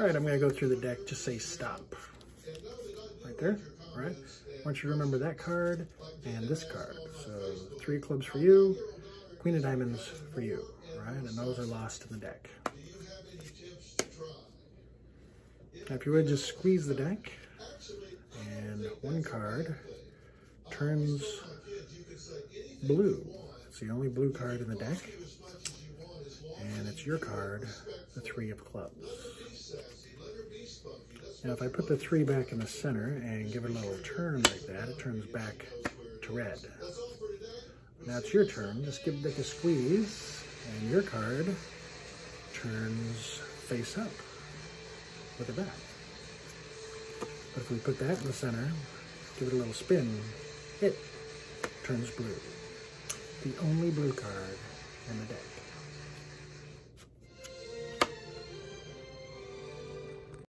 All right, I'm gonna go through the deck, just say stop. Right there, all right? I want you to remember that card and this card. So three clubs for you, queen of diamonds for you, right? And those are lost in the deck. Now if you would just squeeze the deck and one card turns blue. It's the only blue card in the deck. And it's your card, the three of clubs. Now if I put the three back in the center and give it a little turn like that, it turns back to red. Now it's your turn. Just give Dick a squeeze and your card turns face up with the back. But if we put that in the center, give it a little spin, it turns blue. The only blue card in the deck.